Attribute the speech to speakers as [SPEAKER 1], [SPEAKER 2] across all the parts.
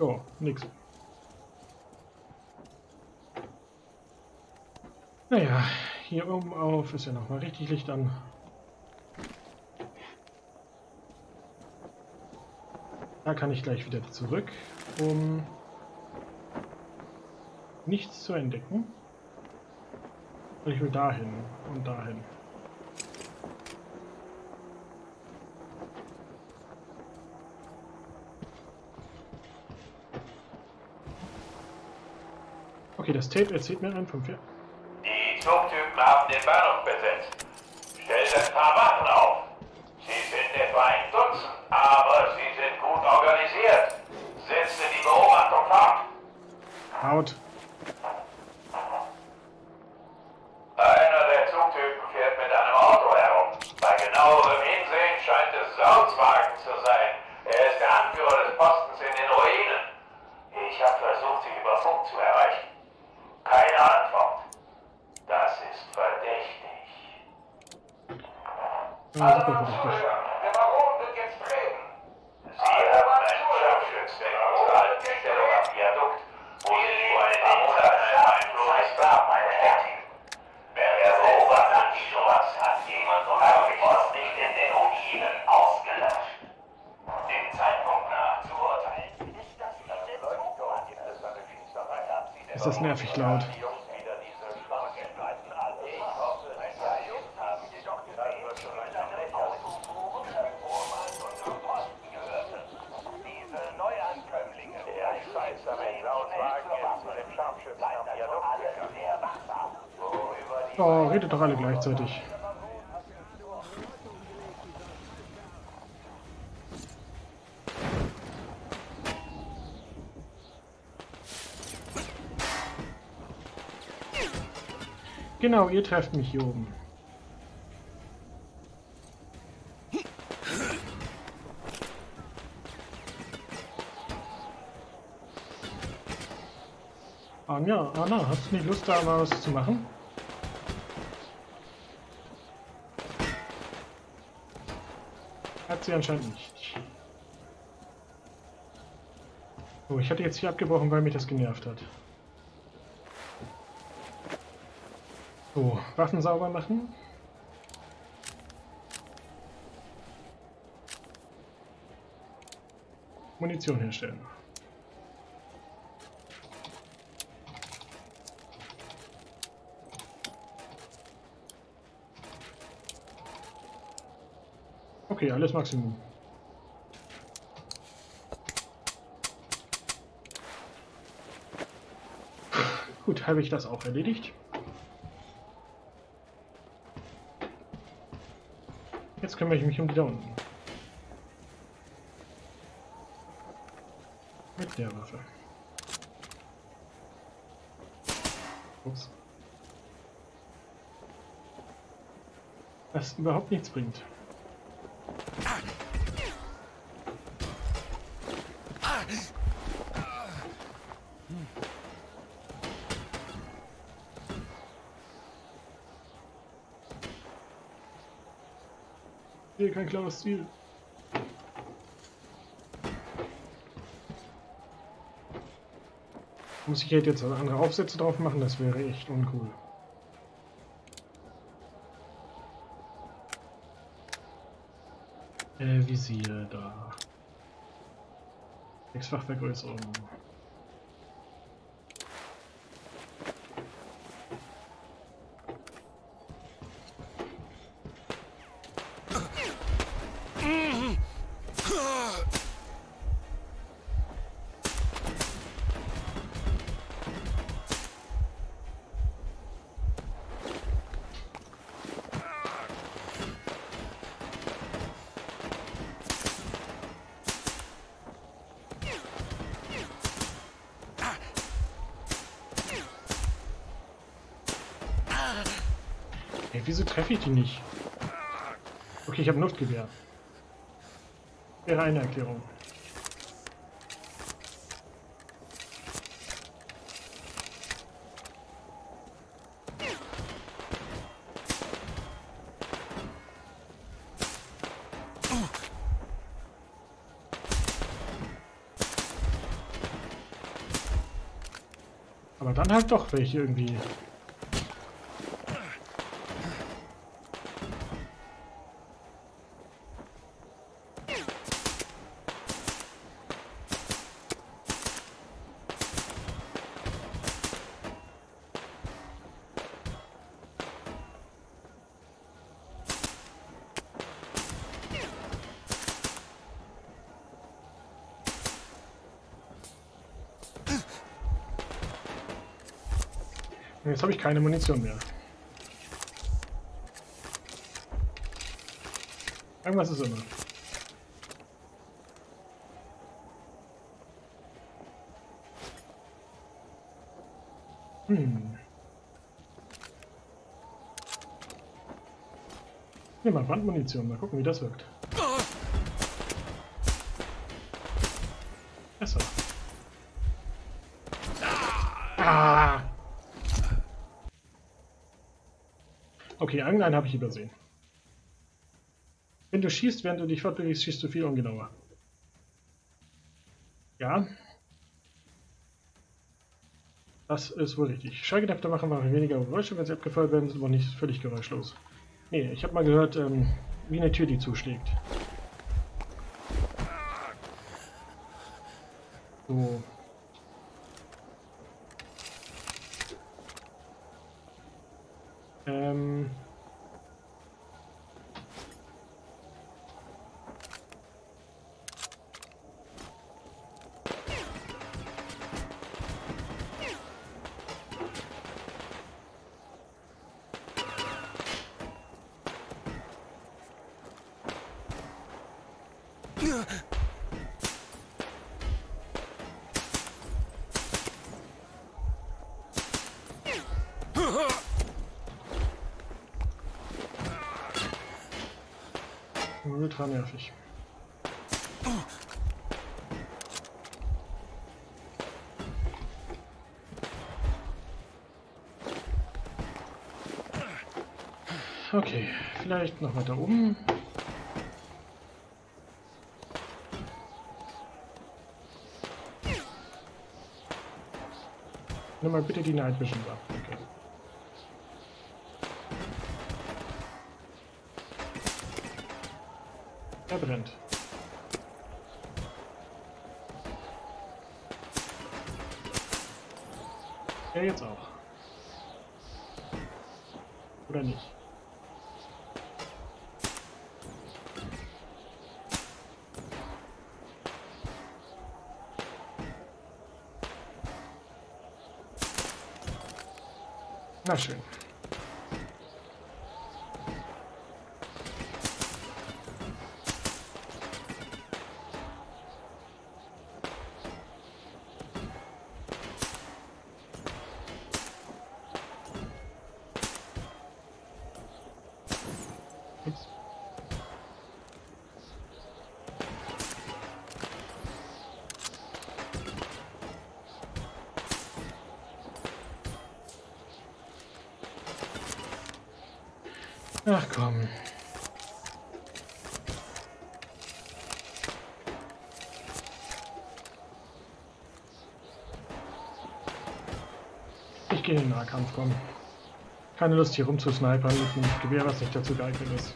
[SPEAKER 1] Ja, nix. Naja, hier oben auf ist ja noch mal richtig Licht an. Da kann ich gleich wieder zurück, um nichts zu entdecken. Ich will dahin und dahin. Okay, das Tape erzählt mir ein vom Pferd.
[SPEAKER 2] Die Zugtypen haben den Bahnhof besetzt. Stellt ein paar Wachen auf. Sie sind etwa ein Dutzend, aber sie sind gut organisiert. Setze die Beobachtung fort.
[SPEAKER 1] Haut.
[SPEAKER 2] Einer der Zugtypen fährt mit einem Auto herum. Bei genauerem Hinsehen scheint es Sautswagen zu sein. Er ist der Anführer des Postens in den Ruinen. Ich habe versucht, sie über Funk zu erreichen. Keine Antwort. Das ist verdächtig.
[SPEAKER 1] Ja, super verdächtig.
[SPEAKER 2] Der Baron wird jetzt reden. Sie haben einen Scharfschützen in unserer alten Viadukt, Sie vor einen Floristraben bestätigen. Wer beobachtet die sowas hat jemand unser Post nicht in den Ruinen ausgelöscht. Dem Zeitpunkt nach zu urteilen, ist das diese Zugfahrt. Gibt es eine Finsterheit?
[SPEAKER 1] Ist das nervig laut.
[SPEAKER 2] Die Jungs wieder diese schwarzen Streifen an. Ich hoffe, ein paar Jungs haben jedoch gesehen, dass seine Autofuhren vormals unserem Posten gehörten. Diese Neuankömmlinge, der Scheißer mit Lautwagen ist zu dem Scharfschützen am Viadukt gegangen. Sehr wachsam. Worüber die
[SPEAKER 1] Doch alle gleichzeitig. Genau, ihr trefft mich hier oben. Anja, Anna, hast du nicht Lust, da mal was zu machen? Hat sie anscheinend nicht. So, ich hatte jetzt hier abgebrochen, weil mich das genervt hat. So, Waffen sauber machen. Munition herstellen. Okay, alles Maximum. Gut, habe ich das auch erledigt. Jetzt kümmere ich mich um die da unten. Mit der Waffe. Ups. Was überhaupt nichts bringt. Hier kein klares Ziel. Muss ich jetzt andere Aufsätze drauf machen? Das wäre echt uncool. Äh, Visier da. Sechsfach Vergrößerung. Wieso treffe ich die nicht? Okay, ich habe ein Luftgewehr. Wäre eine Erklärung. Aber dann halt doch welche irgendwie. Jetzt habe ich keine Munition mehr. Irgendwas ist immer. Hm. Hier mal Bandmunition, mal gucken, wie das wirkt. Besser. Ah! Okay, irgendeinen habe ich übersehen. Wenn du schießt, während du dich fortbewegst, schießt du viel ungenauer. Ja. Das ist wohl richtig. Schallgedämpfte machen machen weniger Geräusche, wenn sie abgefeuert werden, sind aber nicht völlig geräuschlos. Nee, ich habe mal gehört, ähm, wie eine Tür, die zuschlägt. So. Ähm. Ultra nervig. Okay, vielleicht noch weiter oben. Nimm mal bitte die Night Vision. Okay. Er brennt. Er jetzt auch. Oder nicht? Na Ach komm. Ich gehe in den Nahkampf, komm. Keine Lust hier rumzusnipern mit einem Gewehr, was nicht dazu geeignet ist.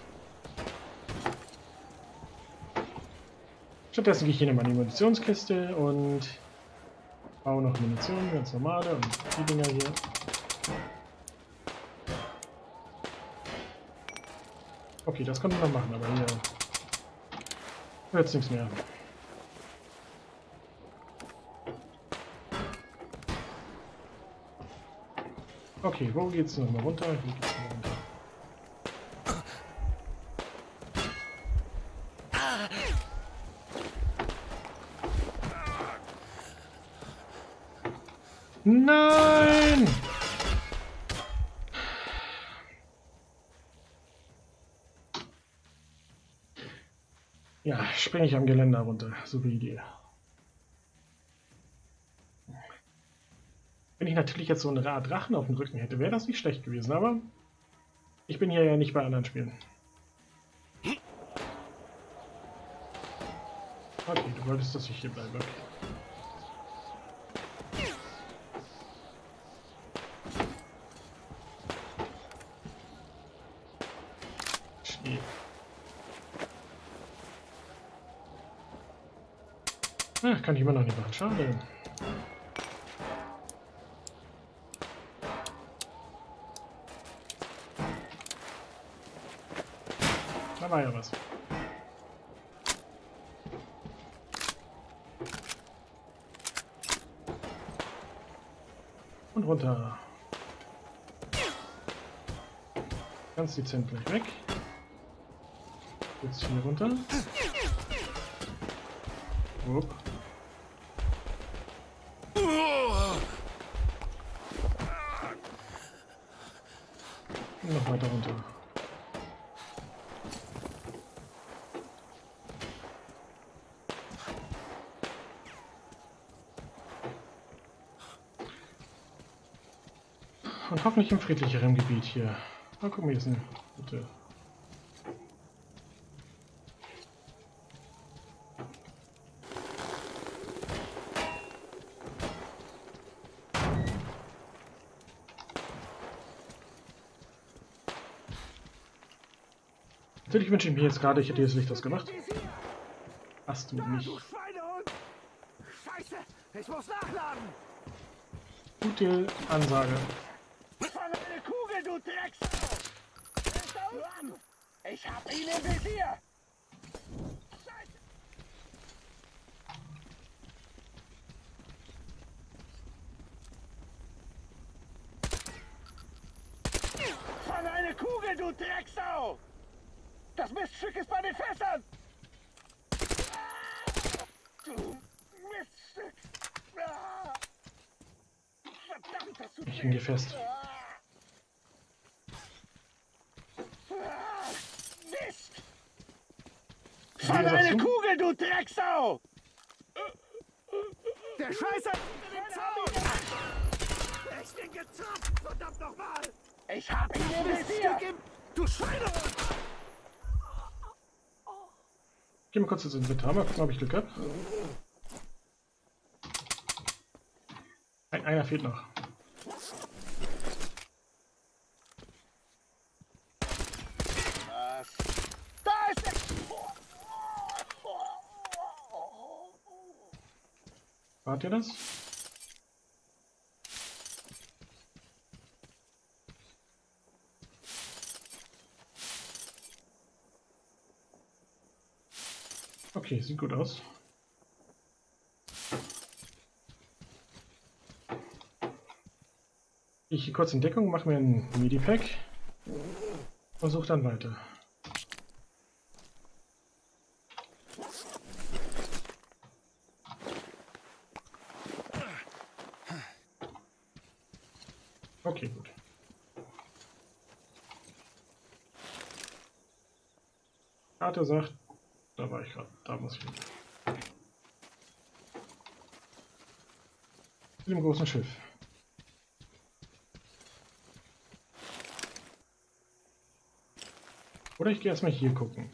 [SPEAKER 1] Stattdessen gehe ich hier in meine Munitionskiste und baue noch Munition, ganz normale und die Dinger hier. Okay, das können wir machen, aber hier wird nichts mehr. Okay, wo geht's nochmal runter? Hier geht's noch springe ich am Geländer runter, so wie die. Wenn ich natürlich jetzt so einen Rad Drachen auf dem Rücken hätte, wäre das nicht schlecht gewesen, aber ich bin hier ja nicht bei anderen Spielen. Okay, du wolltest, dass ich hier bleibe. Okay. Schnee. Ah, kann ich immer noch nicht machen. Schade. Da war ja was. Und runter. Ganz dezent gleich weg. Jetzt hier runter. Upp. Und noch weiter runter. Und hoffentlich im friedlicheren Gebiet hier. Na, guck mal, hier ist eine Bitte. Natürlich wünsche ich mir jetzt gerade, ich hätte jetzt nicht das gemacht. Hast du nicht.
[SPEAKER 3] Scheiße, ich muss nachladen!
[SPEAKER 1] Gute Ansage.
[SPEAKER 3] Du Drecksau! Ich hab ihn im Visier! Scheiße! Fang eine Kugel, du Drecksau! Das Miststück ist bei den Fässern! Ah! Du Miststück! Ah! Verdammt, das tut
[SPEAKER 1] Ich hänge fest.
[SPEAKER 3] Ah, Mist!
[SPEAKER 1] Wie
[SPEAKER 3] Fang
[SPEAKER 1] sagst
[SPEAKER 3] eine
[SPEAKER 1] du?
[SPEAKER 3] Kugel, du Drecksau! Der Scheiße! Ich bin getroffen, verdammt nochmal! Ich hab ihn im Visier! Du Schweinehund!
[SPEAKER 1] Geh mal kurz ins Inventar, mal gucken, ob ich Glück habe. Ein, einer fehlt noch.
[SPEAKER 3] Was? Da ist er!
[SPEAKER 1] Wart ihr das? Okay, sieht gut aus. Ich kurz in Deckung, mache mir ein Medipack und suche dann weiter. Okay, gut. Karte sagt, da war ich gerade, da muss ich hin. Mit dem großen Schiff. Oder ich gehe erstmal hier gucken.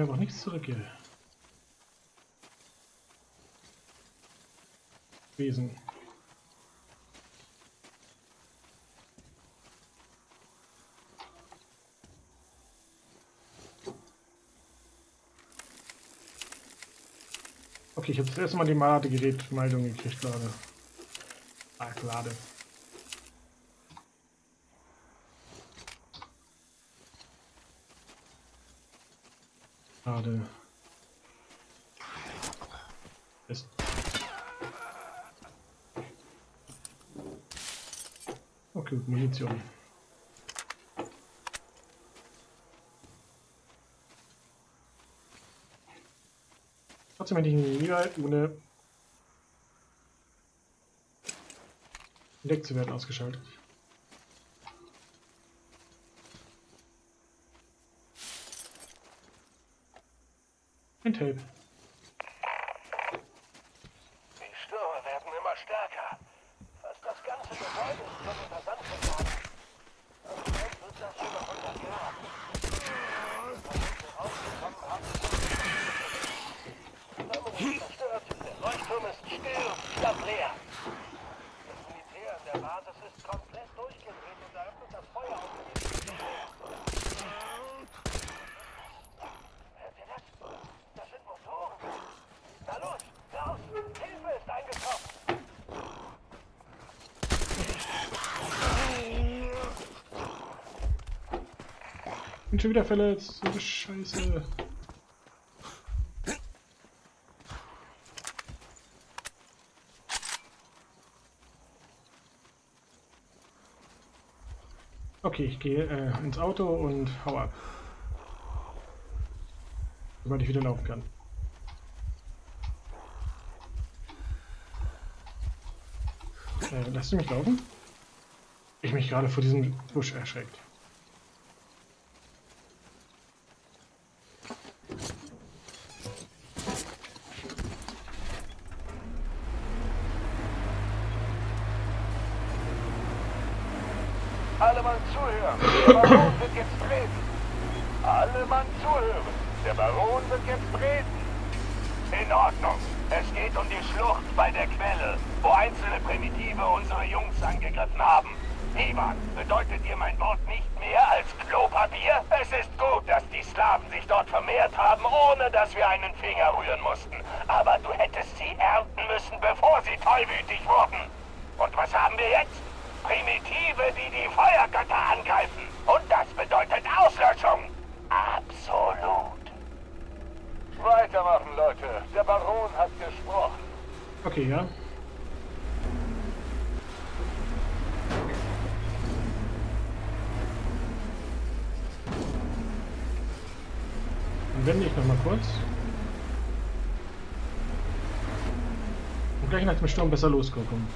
[SPEAKER 1] Mir aber nichts zurück, ihr Wesen. Okay, ich habe das erste die Ladegerätmeldung gekriegt gerade. Ah, Lade. Lade. Ist. Okay, Munition. Trotzdem hätte ich ihn lieber ohne entdeckt zu werden ausgeschaltet. Ein Tape.
[SPEAKER 3] Die Stürme werden immer stärker. Fast das ganze Gebäude ist von unter Sand vergraben. Das Feld wird sein
[SPEAKER 1] bin schon wieder verletzt. So Scheiße. Okay, ich gehe äh, ins Auto und hau ab. Sobald ich wieder laufen kann. Äh, lass du mich laufen? Ich mich gerade vor diesem Busch erschreckt.
[SPEAKER 3] Alle Mann zuhören. Der Baron wird jetzt reden. Alle Mann zuhören. Der Baron wird jetzt reden. In Ordnung. Es geht um die Schlucht bei der Quelle, wo einzelne Primitive unsere Jungs angegriffen haben. Ivan, bedeutet dir mein Wort nicht mehr als Klopapier? Es ist gut, dass die Slawen sich dort vermehrt haben, ohne dass wir einen Finger rühren mussten. Aber du hättest sie ernten müssen, bevor sie tollwütig wurden. Und was haben wir jetzt? Primitive, die die Feuergötter angreifen. Und das bedeutet Auslöschung. Absolut. Weitermachen, Der Baron hat gesprochen.
[SPEAKER 1] Okay, ja. Dann wende ich noch mal kurz. Und gleich nach dem Sturm besser losgucken.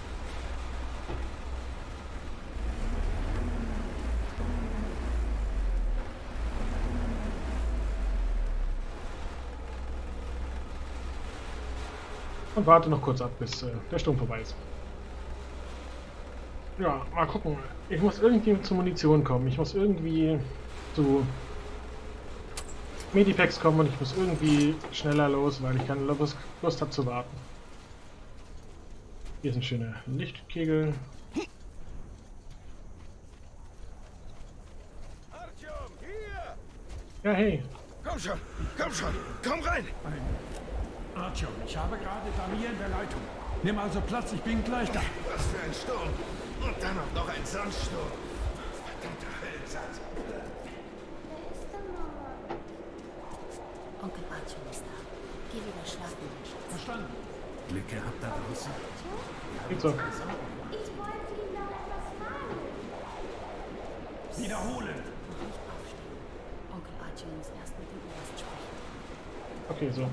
[SPEAKER 1] Und warte noch kurz ab, bis äh, der Sturm vorbei ist. Ja, mal gucken. Ich muss irgendwie zur Munition kommen. Ich muss irgendwie zu Medipacks kommen und ich muss irgendwie schneller los, weil ich keine Lust, Lust habe zu warten. Hier sind schöne Lichtkegel.
[SPEAKER 3] Artyom, hier!
[SPEAKER 1] Ja, hey.
[SPEAKER 4] Komm schon, komm schon, komm rein!
[SPEAKER 5] Artyom, ich habe gerade Damir in der Leitung. Nimm also Platz, ich bin gleich da.
[SPEAKER 4] Was für ein Sturm! Und dann auch noch ein Sandsturm! Verdammter Höllensand!
[SPEAKER 6] Onkel Archie ist da. Geh wieder schlafen, mein Schatz.
[SPEAKER 5] Verstanden. Glück gehabt da draußen.
[SPEAKER 1] So.
[SPEAKER 7] Ich wollte ihm noch etwas fragen.
[SPEAKER 5] Wiederholen.
[SPEAKER 6] Onkel Archie muss erst mit dem Oberst sprechen.
[SPEAKER 1] Okay, so.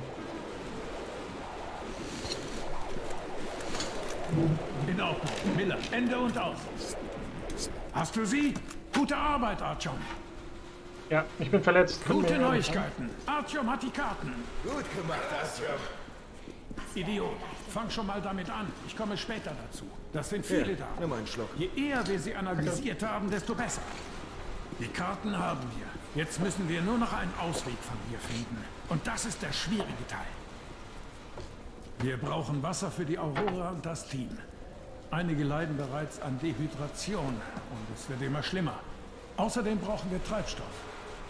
[SPEAKER 5] In Ordnung. Miller, Ende und aus. Hast du sie? Gute Arbeit, Artyom.
[SPEAKER 1] Ja, ich bin verletzt. Können
[SPEAKER 5] Gute Neuigkeiten. Artyom hat die Karten.
[SPEAKER 4] Gut gemacht, Artyom!
[SPEAKER 5] Idiot. Fang schon mal damit an. Ich komme später dazu. Das sind viele da.
[SPEAKER 4] Nimm einen Schluck.
[SPEAKER 5] Je eher wir sie analysiert haben, desto besser. Die Karten haben wir. Jetzt müssen wir nur noch einen Ausweg von hier finden. Und das ist der schwierige Teil. Wir brauchen Wasser für die Aurora und das Team. Einige leiden bereits an Dehydration und es wird immer schlimmer. Außerdem brauchen wir Treibstoff.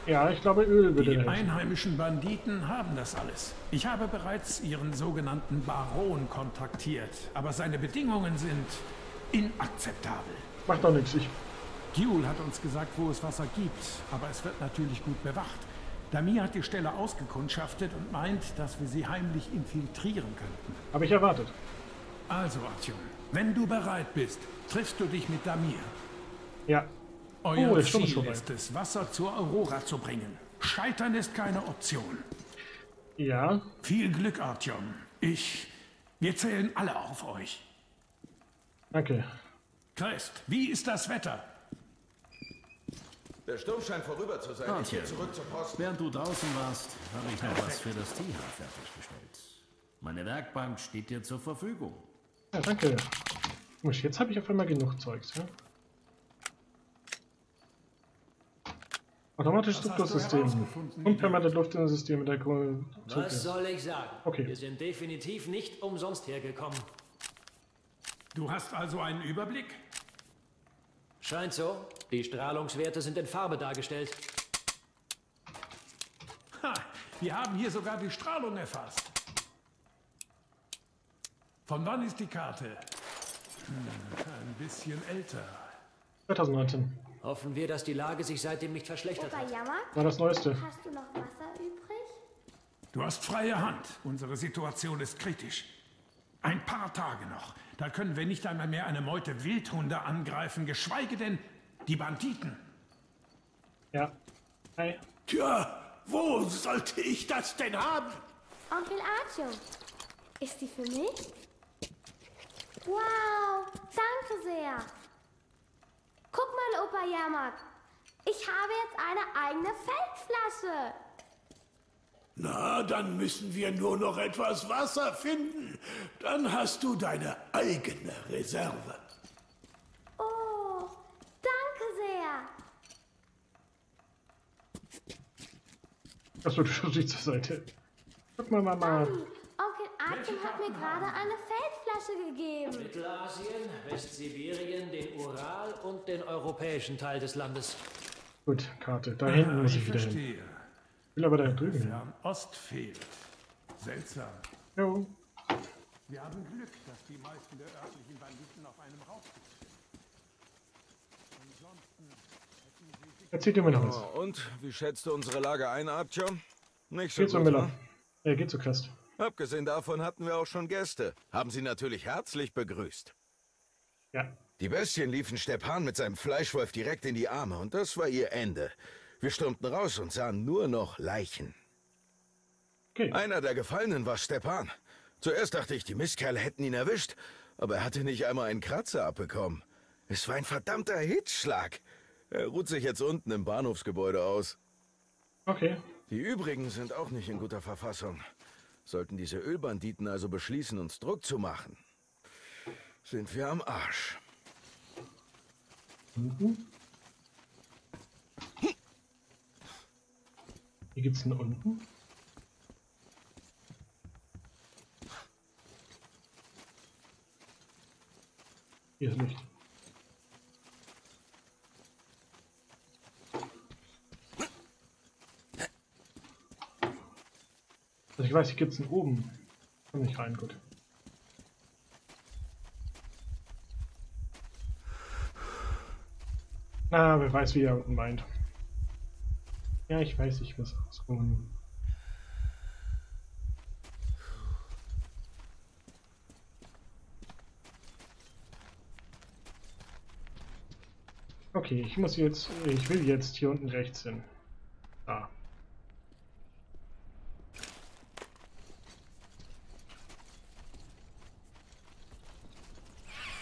[SPEAKER 1] Ja, ich glaube Öl würde
[SPEAKER 5] Die
[SPEAKER 1] helfen.
[SPEAKER 5] einheimischen Banditen haben das alles. Ich habe bereits ihren sogenannten Baron kontaktiert, aber seine Bedingungen sind inakzeptabel.
[SPEAKER 1] Macht doch nichts. Ich
[SPEAKER 5] Giul hat uns gesagt, wo es Wasser gibt, aber es wird natürlich gut bewacht. Damir hat die Stelle ausgekundschaftet und meint, dass wir sie heimlich infiltrieren könnten.
[SPEAKER 1] habe ich erwartet.
[SPEAKER 5] Also, Artyom, wenn du bereit bist, triffst du dich mit Damir.
[SPEAKER 1] Ja.
[SPEAKER 5] Euer
[SPEAKER 1] Oh, ist
[SPEAKER 5] Ziel
[SPEAKER 1] vorbei.
[SPEAKER 5] ist es, Wasser zur Aurora zu bringen. Scheitern ist keine Option.
[SPEAKER 1] Ja.
[SPEAKER 5] Viel Glück, Artyom. Ich... Wir zählen alle auf euch.
[SPEAKER 1] Danke.
[SPEAKER 5] Crest, wie ist das Wetter?
[SPEAKER 4] Der Sturm scheint vorüber zu sein. Ich gehe zurück zum Posten.
[SPEAKER 8] Während du draußen warst, habe ich noch was für das Tier fertiggestellt. Meine Werkbank steht dir zur Verfügung.
[SPEAKER 1] Ja, danke. Jetzt habe ich auf einmal genug Zeugs, ja? Automatisches
[SPEAKER 5] herausgefunden,
[SPEAKER 1] Unpermanente Luft in das System mit der Kohle.
[SPEAKER 9] Was soll ich sagen?
[SPEAKER 1] Okay.
[SPEAKER 9] Wir sind definitiv nicht umsonst hergekommen.
[SPEAKER 5] Du hast also einen Überblick?
[SPEAKER 9] Scheint so. Die Strahlungswerte sind in Farbe dargestellt.
[SPEAKER 5] Ha, wir haben hier sogar die Strahlung erfasst. Von wann ist die Karte? Hm, ein bisschen älter.
[SPEAKER 1] 2019.
[SPEAKER 9] Hoffen wir, dass die Lage sich seitdem nicht verschlechtert
[SPEAKER 7] Opa
[SPEAKER 9] hat.
[SPEAKER 1] War das Neueste.
[SPEAKER 7] hast du noch Wasser übrig?
[SPEAKER 5] Du hast freie Hand. Unsere Situation ist kritisch. Ein paar Tage noch. Da können wir nicht einmal mehr eine Meute Wildhunde angreifen, geschweige denn die Banditen.
[SPEAKER 1] Ja. Hi.
[SPEAKER 4] Tja, wo sollte ich das denn haben?
[SPEAKER 7] Onkel Artyom, ist die für mich? Wow, danke sehr. Guck mal, Opa Jamak. Ich habe jetzt eine eigene Feldflasche.
[SPEAKER 4] Na, dann müssen wir nur noch etwas Wasser finden. Dann hast du deine eigene Reserve.
[SPEAKER 7] Oh, danke sehr.
[SPEAKER 1] Achso, du schaust dich zur Seite. Guck mal, Mama.
[SPEAKER 7] Onkel Artyom hat mir gerade eine Feldflasche gegeben.
[SPEAKER 9] Mittelasien, Westsibirien, den Ural und den europäischen Teil des Landes.
[SPEAKER 1] Gut, Karte. Da hinten muss ich wieder hin.
[SPEAKER 5] verstehe.
[SPEAKER 1] Ich will aber da drüben hin.
[SPEAKER 5] Fernost fehlt. Seltsam.
[SPEAKER 1] Jo.
[SPEAKER 5] Wir haben Glück, dass die meisten der örtlichen Banditen auf einem Raubzug
[SPEAKER 1] Erzähl dir mir noch was.
[SPEAKER 10] Oh, und wie schätzt du unsere Lage ein, Archer? Nicht so
[SPEAKER 1] Geht zu
[SPEAKER 10] gut,
[SPEAKER 1] Miller.
[SPEAKER 10] ne?
[SPEAKER 1] Er geht zu Kast.
[SPEAKER 10] Abgesehen davon hatten wir auch schon Gäste. Haben sie natürlich herzlich begrüßt.
[SPEAKER 1] Ja.
[SPEAKER 10] Die Bestien liefen Stepan mit seinem Fleischwolf direkt in die Arme und das war ihr Ende. Wir stürmten raus und sahen nur noch Leichen.
[SPEAKER 1] Okay.
[SPEAKER 10] Einer der Gefallenen war Stepan. Zuerst dachte ich, die Mistkerle hätten ihn erwischt, aber er hatte nicht einmal einen Kratzer abbekommen. Es war ein verdammter Hitzschlag. Er ruht sich jetzt unten im Bahnhofsgebäude aus.
[SPEAKER 1] Okay.
[SPEAKER 10] Die übrigen sind auch nicht in guter Verfassung. Sollten diese Ölbanditen also beschließen, uns Druck zu machen, sind wir am Arsch.
[SPEAKER 1] Unten. Hier gibt's einen unten. Hier ist Licht. Also ich weiß, hier gibt's einen oben. Komm nicht rein, gut. Na, wer weiß, wie er unten meint. Ja, ich weiß, ich muss ausruhen. Okay, ich muss jetzt, ich will jetzt hier unten rechts hin. Ah.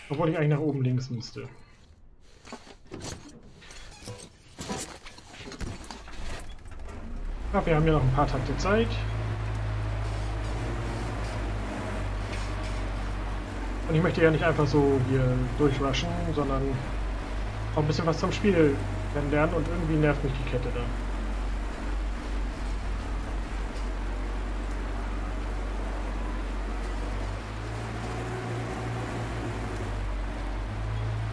[SPEAKER 1] Obwohl ich eigentlich nach oben links müsste. Ja, wir haben ja noch ein paar Takte Zeit. Und ich möchte ja nicht einfach so hier durchrushen, sondern auch ein bisschen was zum Spiel kennenlernen und irgendwie nervt mich die Kette da.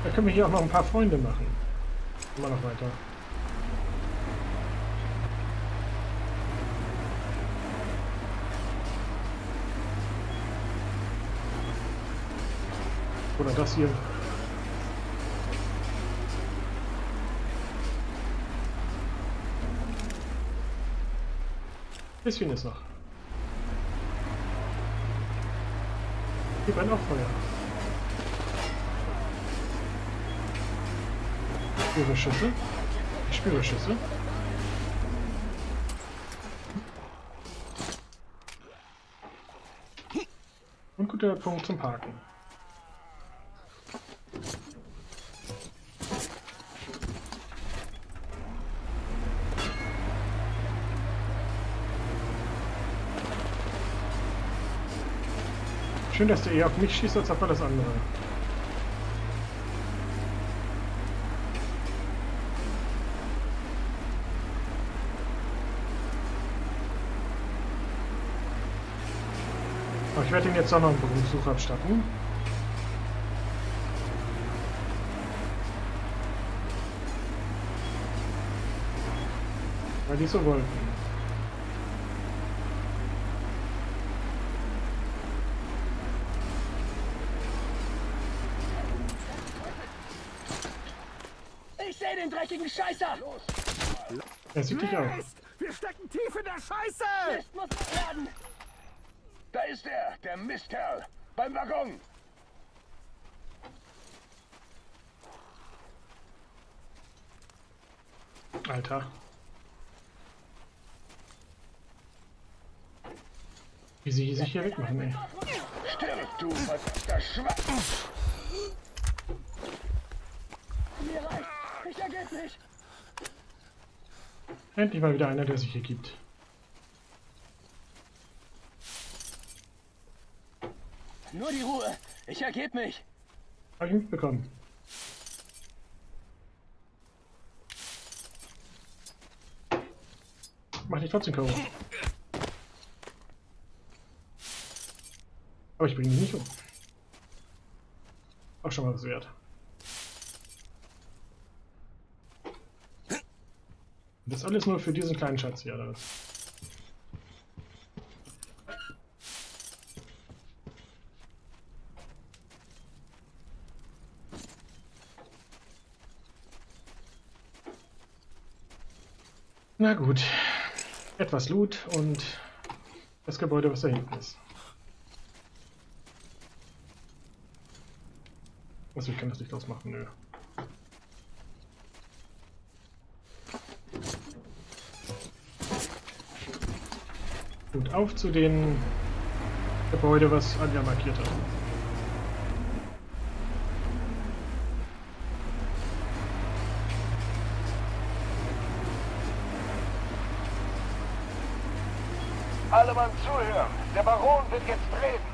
[SPEAKER 1] Da können wir hier auch noch ein paar Freunde machen. Immer noch weiter. Oder das hier. Bisschen ist noch. Hier brennt auch Feuer. Spüre Schüsse. Ich spüre Schüsse. Und guter Punkt zum Parken. Schön, dass der eher auf mich schießt, als auf alles andere. Ich werde ihm jetzt auch noch einen Berufssuch abstatten. Weil die so wollten.
[SPEAKER 3] Ich seh Befreie den dreckigen Scheißer! Los!
[SPEAKER 1] Er sieht dich auch.
[SPEAKER 5] Wir stecken tief in der Scheiße!
[SPEAKER 3] Mist muss werden! Da ist er, der Mistkerl. Beim Waggon.
[SPEAKER 1] Alter. Wie sie sich hier wegmachen, ey.
[SPEAKER 3] Stirb, du verdammter Schwach! Mir reicht. Ich ergeb mich.
[SPEAKER 1] Endlich mal wieder einer, der sich hier gibt.
[SPEAKER 3] Nur die Ruhe. Ich ergeb mich.
[SPEAKER 1] Hab ich mitbekommen. Mach dich trotzdem K.O. Aber ich bringe dich nicht um. Auch schon mal was wert. Das alles nur für diesen kleinen Schatz hier, oder was? Na gut. Etwas Loot und das Gebäude, was da hinten ist. Also ich kann das nicht ausmachen, nö. Gut, auf zu den Gebäude, was Anja markiert hat.
[SPEAKER 3] Alle Mann zuhören. Der Baron wird jetzt treten.